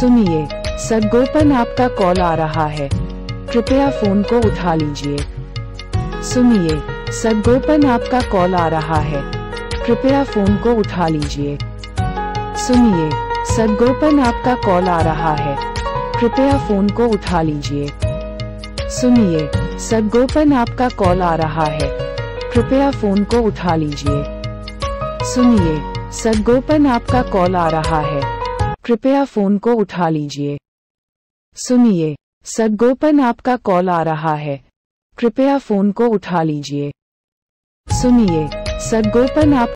सुनिए सदगोपन आपका कॉल आ रहा है। कृपया फ़ोन को उठा लीजिए। सुनिए सदगोपन आपका कॉल आ रहा है। कृपया फ़ोन को उठा लीजिए। सुनिए सदगोपन आपका कॉल आ रहा है। कृपया फ़ोन को उठा लीजिए। सुनिए सदगोपन आपका कॉल आ रहा है। कृपया फ़ोन को उठा लीजिए। सुनिए सदगोपन आपका कॉल आ रहा है। कृपया फ़ोन को उठा लीजिए। सुनिए सदगोपन आपका कॉल आ रहा है। कृपया फ़ोन को उठा लीजिए। सुनिए सदगोपन आप